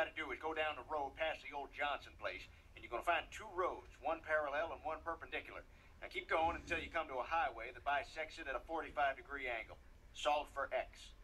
got to do is go down the road past the old Johnson place, and you're going to find two roads, one parallel and one perpendicular. Now keep going until you come to a highway that bisects it at a 45 degree angle. Solve for X.